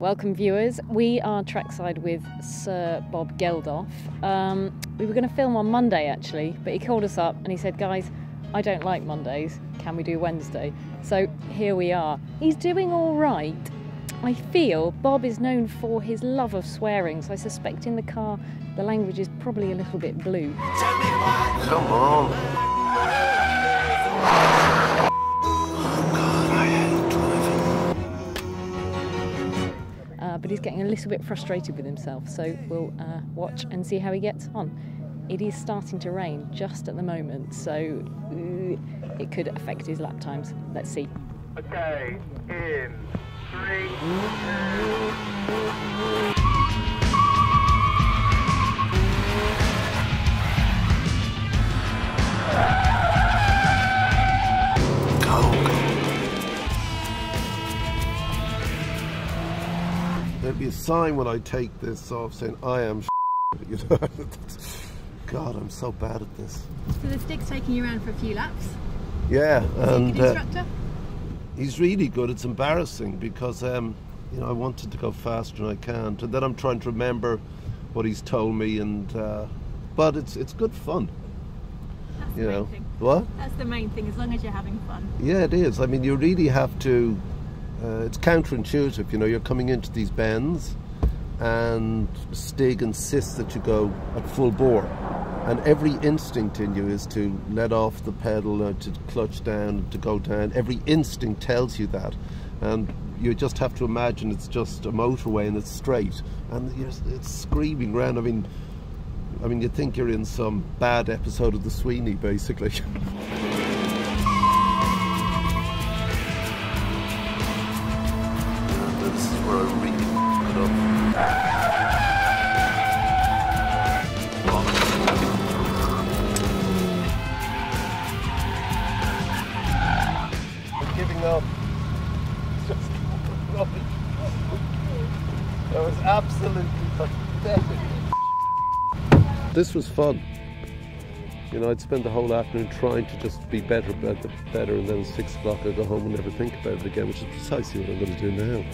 Welcome, viewers. We are trackside with Sir Bob Geldof. Um, we were going to film on Monday actually, but he called us up and he said, Guys, I don't like Mondays. Can we do Wednesday? So here we are. He's doing all right. I feel Bob is known for his love of swearing, so I suspect in the car the language is probably a little bit blue. Come on. But he's getting a little bit frustrated with himself. So we'll uh, watch and see how he gets on. It is starting to rain just at the moment, so uh, it could affect his lap times. Let's see. Okay, in There'd be a sign when I take this off saying I am you know. God, I'm so bad at this. So the Stig's taking you around for a few laps. Yeah, Is he and good uh, he's really good. It's embarrassing because um, you know I wanted to go faster and I can't, and then I'm trying to remember what he's told me, and uh, but it's it's good fun. That's the You main know thing. what? That's the main thing, as long as you're having fun. Yeah, it is. I mean, you really have to. Uh, it's counterintuitive, you know. You're coming into these bends, and Stig insists that you go at full bore, and every instinct in you is to let off the pedal, to clutch down, to go down. Every instinct tells you that, and you just have to imagine it's just a motorway and it's straight, and it's screaming round. I mean, I mean, you think you're in some bad episode of The Sweeney, basically. Up. Just rubbish. That was absolutely pathetic. This was fun. You know, I'd spend the whole afternoon trying to just be better, better, better, and then six o'clock I'd go home and never think about it again, which is precisely what I'm going to do now.